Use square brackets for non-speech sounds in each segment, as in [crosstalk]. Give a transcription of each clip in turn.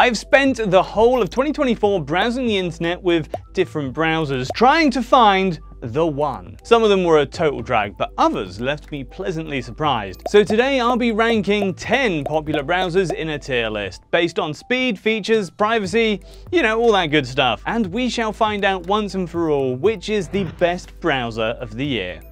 I've spent the whole of 2024 browsing the internet with different browsers, trying to find the one. Some of them were a total drag, but others left me pleasantly surprised. So today I'll be ranking 10 popular browsers in a tier list, based on speed, features, privacy, you know, all that good stuff. And we shall find out once and for all which is the best browser of the year.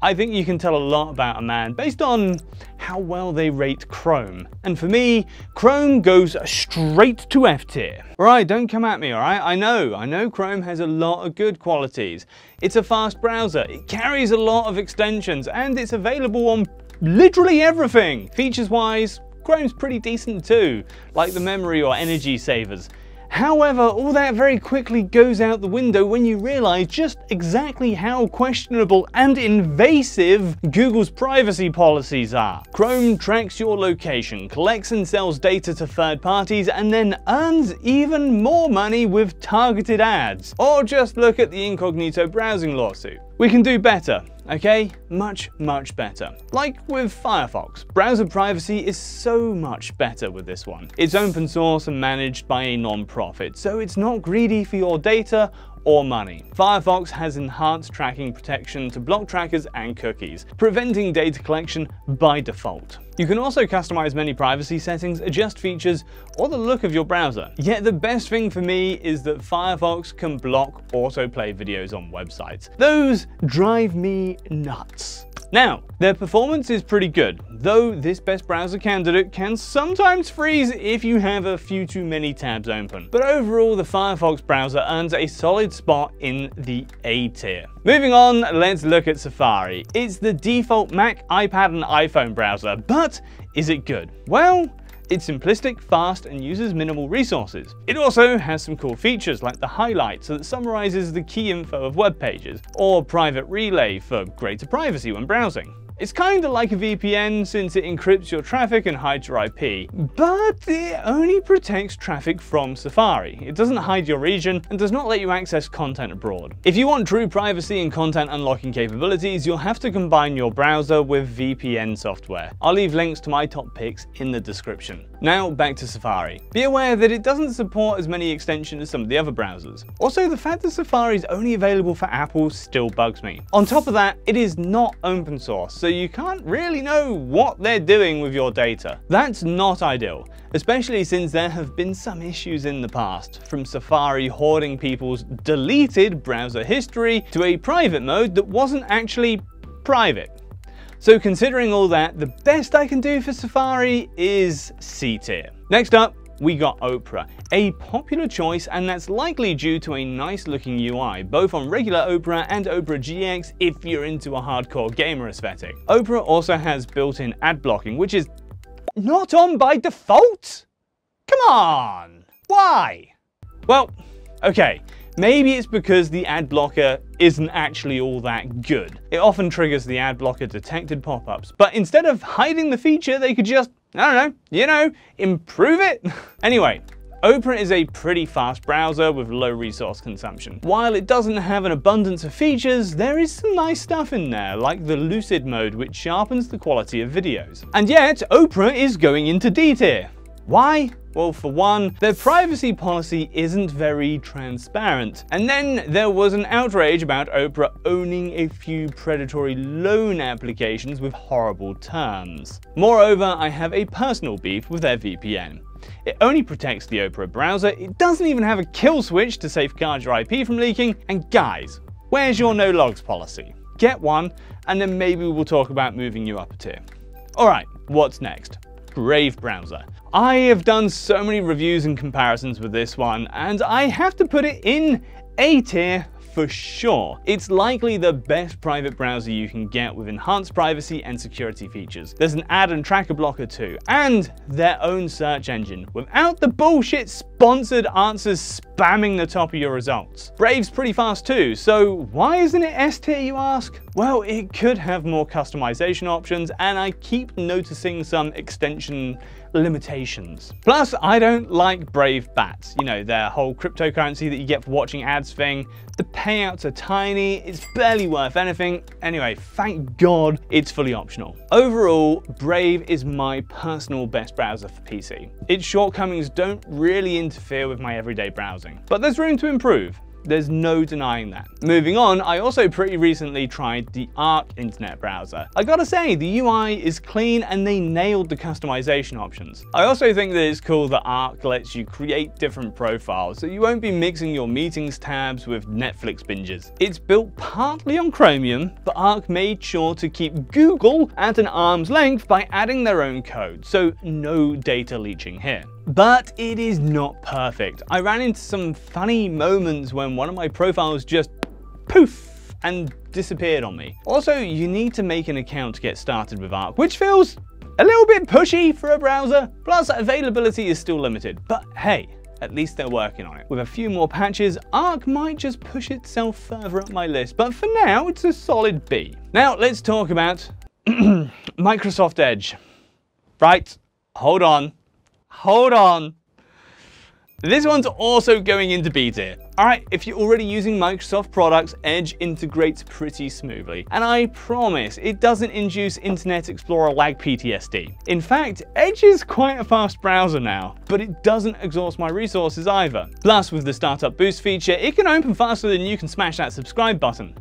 I think you can tell a lot about a man based on how well they rate Chrome. And for me, Chrome goes straight to F tier. Right, don't come at me, alright? I know, I know Chrome has a lot of good qualities. It's a fast browser, it carries a lot of extensions, and it's available on literally everything. Features wise, Chrome's pretty decent too, like the memory or energy savers. However, all that very quickly goes out the window when you realize just exactly how questionable and invasive Google's privacy policies are. Chrome tracks your location, collects and sells data to third parties, and then earns even more money with targeted ads. Or just look at the incognito browsing lawsuit. We can do better, okay? Much, much better. Like with Firefox, browser privacy is so much better with this one. It's open source and managed by a non-profit, so it's not greedy for your data or money. Firefox has enhanced tracking protection to block trackers and cookies, preventing data collection by default. You can also customize many privacy settings, adjust features, or the look of your browser. Yet the best thing for me is that Firefox can block autoplay videos on websites. Those drive me nuts. Now, their performance is pretty good, though this best browser candidate can sometimes freeze if you have a few too many tabs open. But overall, the Firefox browser earns a solid spot in the A tier. Moving on, let's look at Safari. It's the default Mac, iPad and iPhone browser, but is it good? Well, it's simplistic, fast, and uses minimal resources. It also has some cool features like the highlight so that summarizes the key info of web pages, or private relay for greater privacy when browsing. It's kinda like a VPN since it encrypts your traffic and hides your IP, but it only protects traffic from Safari. It doesn't hide your region and does not let you access content abroad. If you want true privacy and content unlocking capabilities, you'll have to combine your browser with VPN software. I'll leave links to my top picks in the description. Now back to Safari. Be aware that it doesn't support as many extensions as some of the other browsers. Also, the fact that Safari is only available for Apple still bugs me. On top of that, it is not open source, so you can't really know what they're doing with your data. That's not ideal, especially since there have been some issues in the past, from Safari hoarding people's deleted browser history to a private mode that wasn't actually private. So considering all that, the best I can do for Safari is C tier. Next up, we got Opera, a popular choice and that's likely due to a nice looking UI, both on regular Opera and Opera GX if you're into a hardcore gamer aesthetic. Opera also has built-in ad blocking, which is not on by default? Come on, why? Well, okay, Maybe it's because the ad blocker isn't actually all that good. It often triggers the ad blocker detected pop-ups, but instead of hiding the feature, they could just, I don't know, you know, improve it? [laughs] anyway, Opera is a pretty fast browser with low resource consumption. While it doesn't have an abundance of features, there is some nice stuff in there, like the Lucid mode which sharpens the quality of videos. And yet, Opera is going into D tier. Why? Well, for one, their privacy policy isn't very transparent. And then there was an outrage about Opera owning a few predatory loan applications with horrible terms. Moreover, I have a personal beef with their VPN. It only protects the Opera browser, it doesn't even have a kill switch to safeguard your IP from leaking, and guys, where's your no logs policy? Get one, and then maybe we'll talk about moving you up a tier. Alright, what's next? Brave browser. I have done so many reviews and comparisons with this one, and I have to put it in A tier for sure. It's likely the best private browser you can get with enhanced privacy and security features. There's an ad and tracker blocker too, and their own search engine without the bullshit sponsored answers spamming the top of your results. Brave's pretty fast too, so why isn't it S tier you ask? Well, it could have more customization options and I keep noticing some extension limitations. Plus, I don't like Brave BATs. You know, their whole cryptocurrency that you get for watching ads thing. The payouts are tiny, it's barely worth anything. Anyway, thank God it's fully optional. Overall, Brave is my personal best browser for PC. Its shortcomings don't really interfere with my everyday browsing, but there's room to improve. There's no denying that. Moving on, I also pretty recently tried the Arc internet browser. I gotta say, the UI is clean and they nailed the customization options. I also think that it's cool that Arc lets you create different profiles, so you won't be mixing your meetings tabs with Netflix binges. It's built partly on Chromium, but Arc made sure to keep Google at an arm's length by adding their own code, so no data leeching here but it is not perfect. I ran into some funny moments when one of my profiles just poof and disappeared on me. Also, you need to make an account to get started with Arc, which feels a little bit pushy for a browser. Plus, availability is still limited, but hey, at least they're working on it. With a few more patches, Arc might just push itself further up my list, but for now, it's a solid B. Now, let's talk about [clears throat] Microsoft Edge. Right, hold on. Hold on. This one's also going into B tier. Alright, if you're already using Microsoft products, Edge integrates pretty smoothly. And I promise, it doesn't induce Internet Explorer lag PTSD. In fact, Edge is quite a fast browser now, but it doesn't exhaust my resources either. Plus, with the Startup Boost feature, it can open faster than you can smash that subscribe button.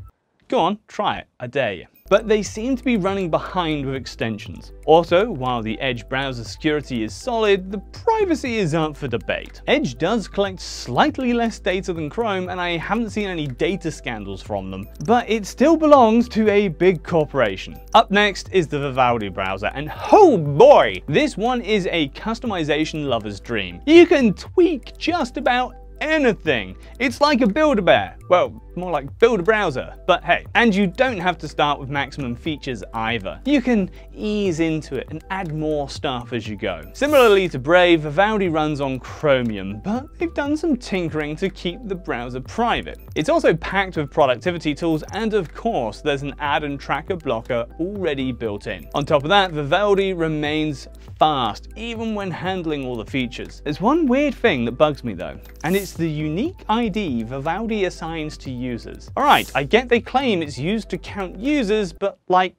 Go on, try it, I dare you but they seem to be running behind with extensions. Also, while the Edge browser security is solid, the privacy is up for debate. Edge does collect slightly less data than Chrome, and I haven't seen any data scandals from them, but it still belongs to a big corporation. Up next is the Vivaldi browser, and oh boy, this one is a customization lover's dream. You can tweak just about anything. It's like a Build-A-Bear. Well, more like build a browser, but hey. And you don't have to start with maximum features either. You can ease into it and add more stuff as you go. Similarly to Brave, Vivaldi runs on Chromium, but they've done some tinkering to keep the browser private. It's also packed with productivity tools, and of course, there's an ad and tracker blocker already built in. On top of that, Vivaldi remains fast, even when handling all the features. There's one weird thing that bugs me though, and it's the unique ID Vivaldi assigns to users. All right, I get they claim it's used to count users, but like,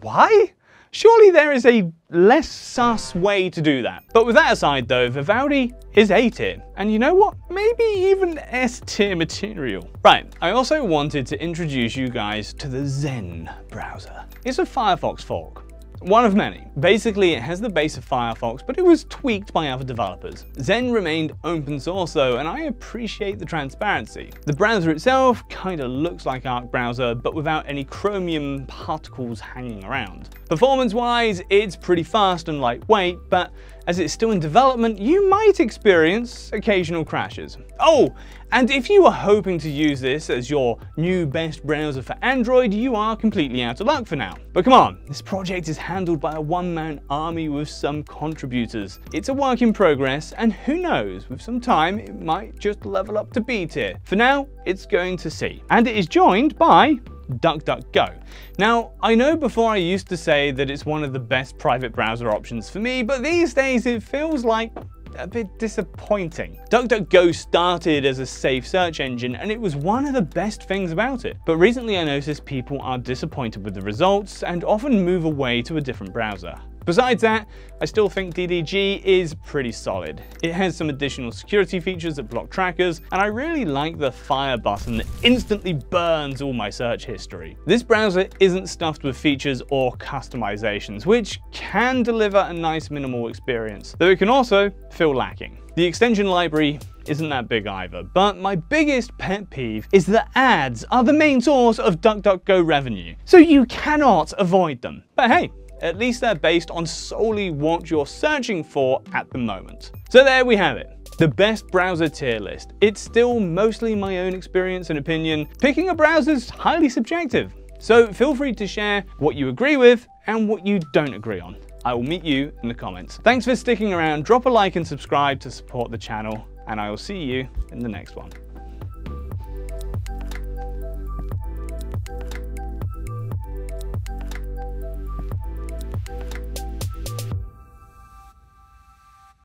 why? Surely there is a less sus way to do that. But with that aside though, Vivaldi is A tier. And you know what? Maybe even S tier material. Right, I also wanted to introduce you guys to the Zen browser. It's a Firefox fork. One of many. Basically, it has the base of Firefox, but it was tweaked by other developers. Zen remained open source though, and I appreciate the transparency. The browser itself kinda looks like Arc browser, but without any chromium particles hanging around. Performance-wise, it's pretty fast and lightweight, but as it's still in development, you might experience occasional crashes. Oh, and if you are hoping to use this as your new best browser for Android, you are completely out of luck for now. But come on, this project is handled by a one-man army with some contributors. It's a work in progress, and who knows, with some time, it might just level up to B tier. For now, it's going to C. And it is joined by DuckDuckGo. Now, I know before I used to say that it's one of the best private browser options for me, but these days it feels like a bit disappointing. DuckDuckGo started as a safe search engine and it was one of the best things about it. But recently I noticed people are disappointed with the results and often move away to a different browser. Besides that, I still think DDG is pretty solid. It has some additional security features that block trackers, and I really like the fire button that instantly burns all my search history. This browser isn't stuffed with features or customizations, which can deliver a nice minimal experience, though it can also feel lacking. The extension library isn't that big either, but my biggest pet peeve is that ads are the main source of DuckDuckGo revenue, so you cannot avoid them. But hey, at least they're based on solely what you're searching for at the moment. So there we have it. The best browser tier list. It's still mostly my own experience and opinion. Picking a browser is highly subjective. So feel free to share what you agree with and what you don't agree on. I will meet you in the comments. Thanks for sticking around. Drop a like and subscribe to support the channel. and I will see you in the next one.